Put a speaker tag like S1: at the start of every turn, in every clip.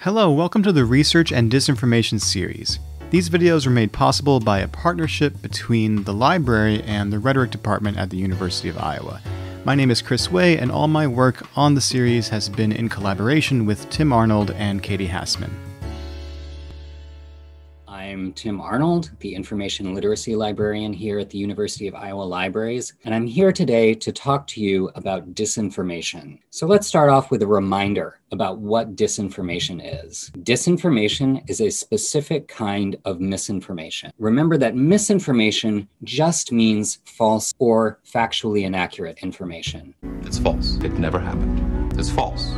S1: Hello, welcome to the Research and Disinformation series. These videos were made possible by a partnership between the library and the Rhetoric Department at the University of Iowa. My name is Chris Way, and all my work on the series has been in collaboration with Tim Arnold and Katie Hassman.
S2: I'm Tim Arnold, the Information Literacy Librarian here at the University of Iowa Libraries, and I'm here today to talk to you about disinformation. So let's start off with a reminder about what disinformation is. Disinformation is a specific kind of misinformation. Remember that misinformation just means false or factually inaccurate information.
S3: It's false. It never happened. It's false.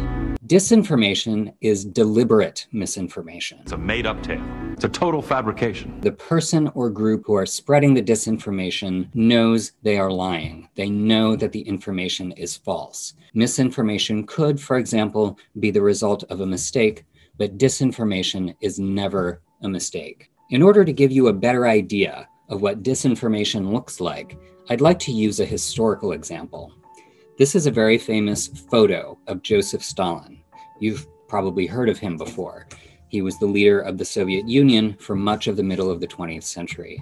S2: Disinformation is deliberate misinformation.
S3: It's a made up tale. It's a total fabrication.
S2: The person or group who are spreading the disinformation knows they are lying. They know that the information is false. Misinformation could, for example, be the result of a mistake, but disinformation is never a mistake. In order to give you a better idea of what disinformation looks like, I'd like to use a historical example. This is a very famous photo of Joseph Stalin. You've probably heard of him before. He was the leader of the Soviet Union for much of the middle of the 20th century.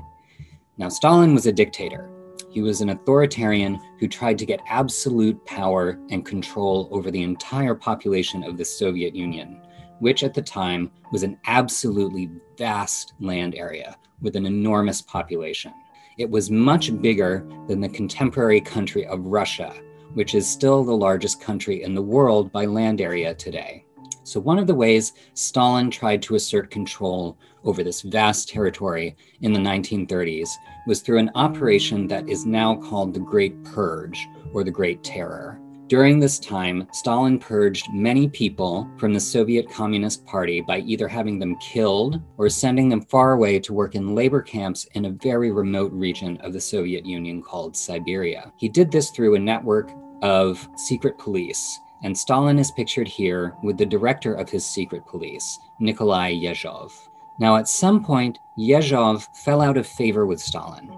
S2: Now, Stalin was a dictator. He was an authoritarian who tried to get absolute power and control over the entire population of the Soviet Union, which at the time was an absolutely vast land area with an enormous population. It was much bigger than the contemporary country of Russia, which is still the largest country in the world by land area today. So, one of the ways Stalin tried to assert control over this vast territory in the 1930s was through an operation that is now called the Great Purge or the Great Terror. During this time, Stalin purged many people from the Soviet Communist Party by either having them killed or sending them far away to work in labor camps in a very remote region of the Soviet Union called Siberia. He did this through a network of secret police, and Stalin is pictured here with the director of his secret police, Nikolai Yezhov. Now, at some point, Yezhov fell out of favor with Stalin,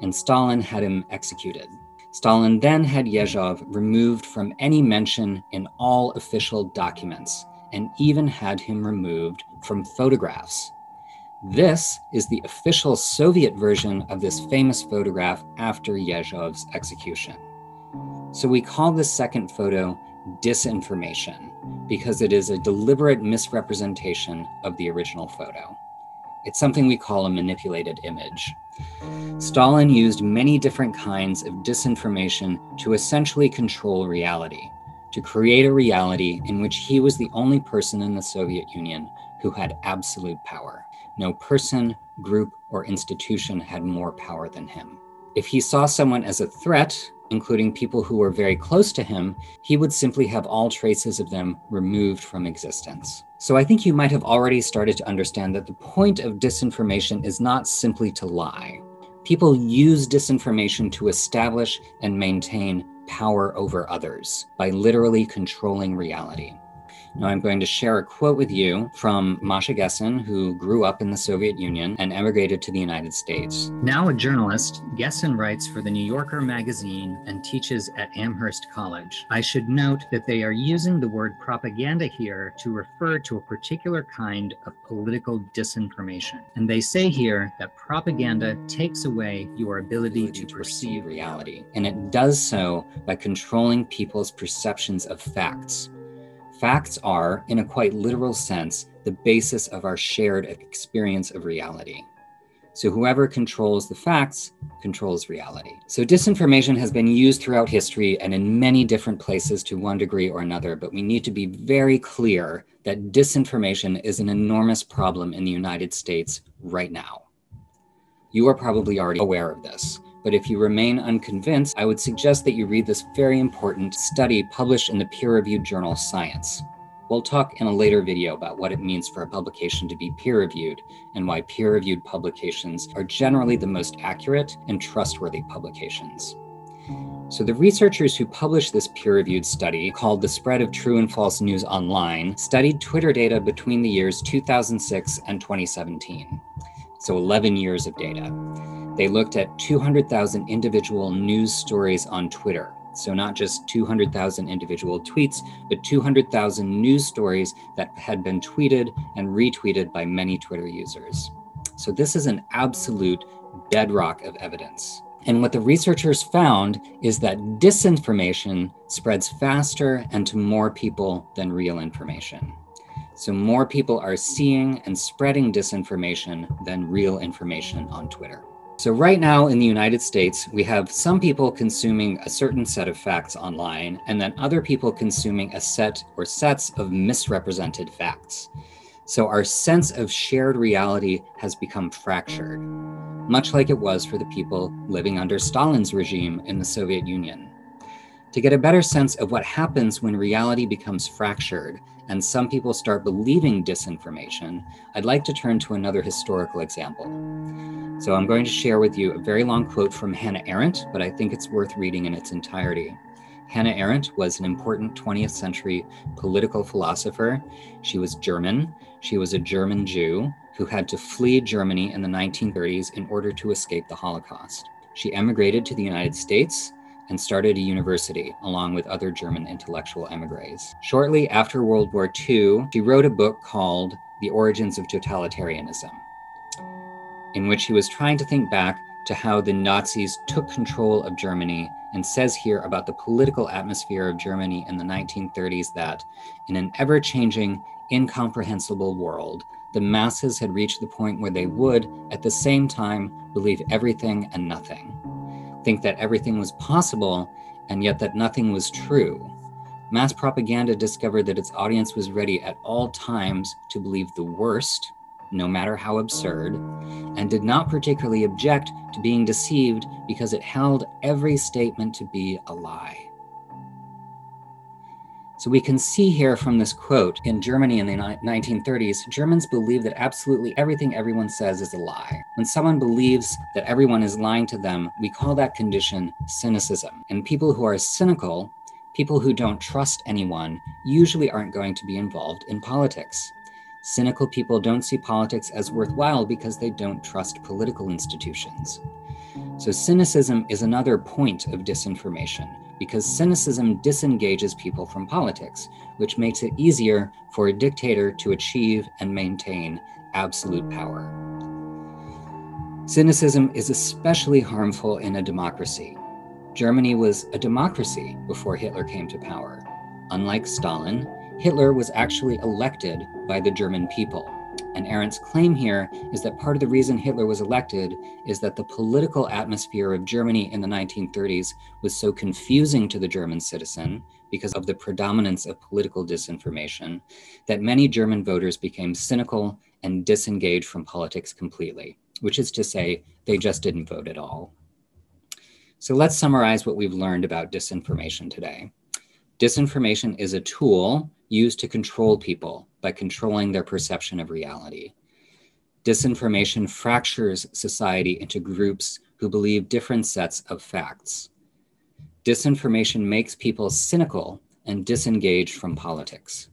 S2: and Stalin had him executed. Stalin then had Yezhov removed from any mention in all official documents, and even had him removed from photographs. This is the official Soviet version of this famous photograph after Yezhov's execution. So we call this second photo disinformation because it is a deliberate misrepresentation of the original photo. It's something we call a manipulated image. Stalin used many different kinds of disinformation to essentially control reality, to create a reality in which he was the only person in the Soviet Union who had absolute power. No person, group, or institution had more power than him. If he saw someone as a threat, including people who were very close to him, he would simply have all traces of them removed from existence. So I think you might have already started to understand that the point of disinformation is not simply to lie. People use disinformation to establish and maintain power over others by literally controlling reality. Now, I'm going to share a quote with you from Masha Gessen, who grew up in the Soviet Union and emigrated to the United States.
S4: Now a journalist, Gessen writes for the New Yorker magazine and teaches at Amherst College. I should note that they are using the word propaganda here to refer to a particular kind of political disinformation. And they say here that propaganda takes away your ability to perceive reality.
S2: And it does so by controlling people's perceptions of facts. Facts are, in a quite literal sense, the basis of our shared experience of reality. So whoever controls the facts controls reality. So disinformation has been used throughout history and in many different places to one degree or another, but we need to be very clear that disinformation is an enormous problem in the United States right now. You are probably already aware of this. But if you remain unconvinced, I would suggest that you read this very important study published in the peer reviewed journal Science. We'll talk in a later video about what it means for a publication to be peer reviewed and why peer reviewed publications are generally the most accurate and trustworthy publications. So, the researchers who published this peer reviewed study, called The Spread of True and False News Online, studied Twitter data between the years 2006 and 2017. So, 11 years of data. They looked at 200,000 individual news stories on Twitter, So, not just 200,000 individual tweets, but 200,000 news stories that had been tweeted and retweeted by many Twitter users. So, this is an absolute bedrock of evidence. And what the researchers found is that disinformation spreads faster and to more people than real information. So, more people are seeing and spreading disinformation than real information on Twitter. So, right now in the United States, we have some people consuming a certain set of facts online, and then other people consuming a set or sets of misrepresented facts. So, our sense of shared reality has become fractured, much like it was for the people living under Stalin's regime in the Soviet Union. To get a better sense of what happens when reality becomes fractured and some people start believing disinformation, I'd like to turn to another historical example. So I'm going to share with you a very long quote from Hannah Arendt, but I think it's worth reading in its entirety. Hannah Arendt was an important 20th century political philosopher. She was German. She was a German Jew who had to flee Germany in the 1930s in order to escape the Holocaust. She emigrated to the United States and started a university along with other German intellectual emigres. Shortly after World War II, she wrote a book called The Origins of Totalitarianism, in which she was trying to think back to how the Nazis took control of Germany and says here about the political atmosphere of Germany in the 1930s that in an ever changing, incomprehensible world, the masses had reached the point where they would, at the same time, believe everything and nothing think that everything was possible and yet that nothing was true. Mass propaganda discovered that its audience was ready at all times to believe the worst, no matter how absurd, and did not particularly object to being deceived because it held every statement to be a lie. So we can see here from this quote in Germany in the 1930s, Germans believe that absolutely everything everyone says is a lie. When someone believes that everyone is lying to them, we call that condition cynicism. And people who are cynical, people who don't trust anyone, usually aren't going to be involved in politics. Cynical people don't see politics as worthwhile because they don't trust political institutions. So, cynicism is another point of disinformation because cynicism disengages people from politics, which makes it easier for a dictator to achieve and maintain absolute power. Cynicism is especially harmful in a democracy. Germany was a democracy before Hitler came to power. Unlike Stalin, Hitler was actually elected by the German people. And Arendt's claim here is that part of the reason Hitler was elected is that the political atmosphere of Germany in the 1930s was so confusing to the German citizen because of the predominance of political disinformation that many German voters became cynical and disengaged from politics completely, which is to say, they just didn't vote at all. So let's summarize what we've learned about disinformation today. Disinformation is a tool used to control people by controlling their perception of reality. Disinformation fractures society into groups who believe different sets of facts. Disinformation makes people cynical and disengaged from politics.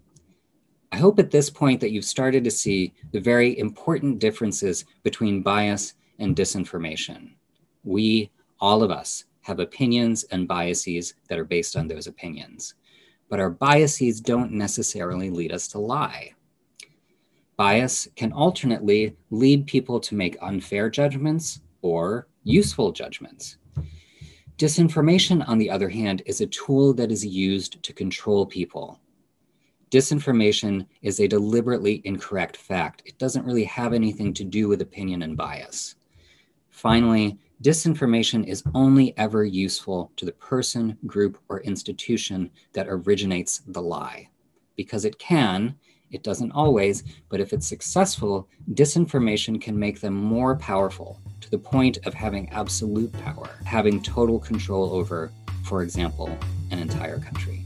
S2: I hope at this point that you've started to see the very important differences between bias and disinformation. We, all of us, have opinions and biases that are based on those opinions but our biases don't necessarily lead us to lie. Bias can alternately lead people to make unfair judgments or useful judgments. Disinformation, on the other hand, is a tool that is used to control people. Disinformation is a deliberately incorrect fact. It doesn't really have anything to do with opinion and bias. Finally, disinformation is only ever useful to the person, group, or institution that originates the lie. Because it can, it doesn't always, but if it's successful, disinformation can make them more powerful to the point of having absolute power, having total control over, for example, an entire country.